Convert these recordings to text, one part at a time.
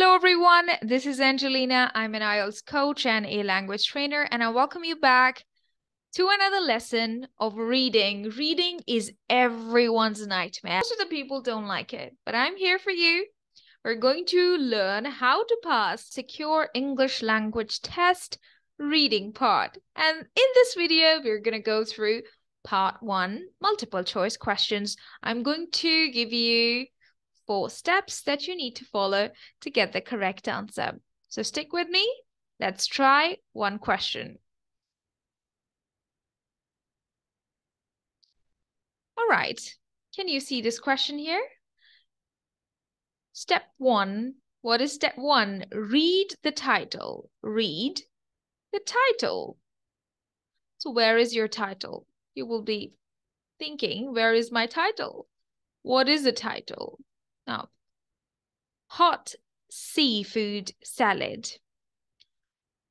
Hello, everyone. This is Angelina. I'm an IELTS coach and a language trainer, and I welcome you back to another lesson of reading. Reading is everyone's nightmare. Most of the people don't like it, but I'm here for you. We're going to learn how to pass secure English language test reading part. And in this video, we're going to go through part one, multiple choice questions. I'm going to give you four steps that you need to follow to get the correct answer. So stick with me. Let's try one question. All right. Can you see this question here? Step one. What is step one? Read the title. Read the title. So where is your title? You will be thinking, where is my title? What is the title? Now, hot seafood salad.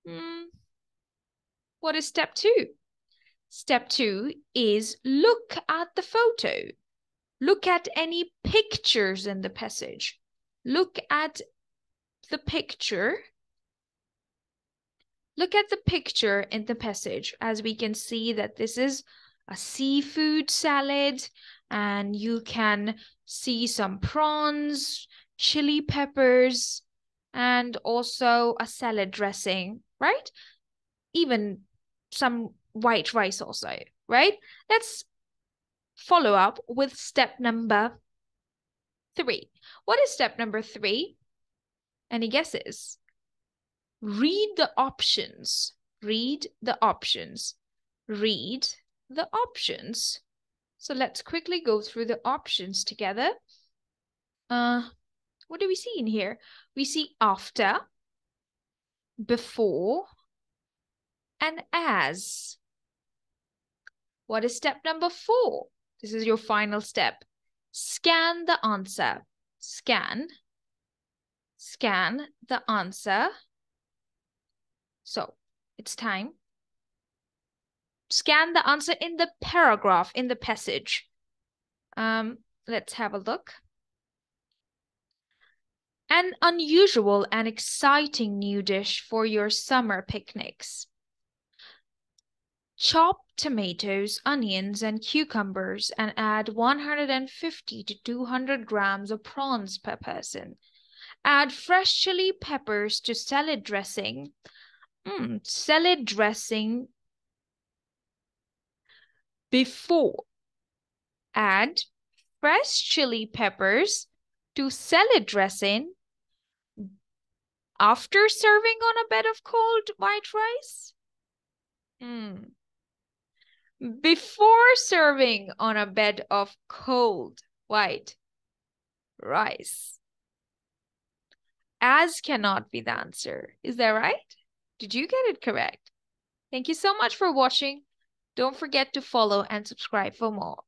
Hmm. What is step two? Step two is look at the photo. Look at any pictures in the passage. Look at the picture. Look at the picture in the passage as we can see that this is a seafood salad and you can see some prawns, chili peppers, and also a salad dressing, right? Even some white rice also, right? Let's follow up with step number three. What is step number three? Any guesses? Read the options. Read the options. Read the options. So let's quickly go through the options together. Uh, what do we see in here? We see after, before, and as. What is step number four? This is your final step. Scan the answer. Scan. Scan the answer. So it's time scan the answer in the paragraph, in the passage. Um, let's have a look. An unusual and exciting new dish for your summer picnics. Chop tomatoes, onions, and cucumbers and add 150 to 200 grams of prawns per person. Add fresh chili peppers to salad dressing. Mm, salad dressing before. Add fresh chili peppers to salad dressing after serving on a bed of cold white rice? Mm. Before serving on a bed of cold white rice. As cannot be the answer. Is that right? Did you get it correct? Thank you so much for watching. Don't forget to follow and subscribe for more.